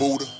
Buddha.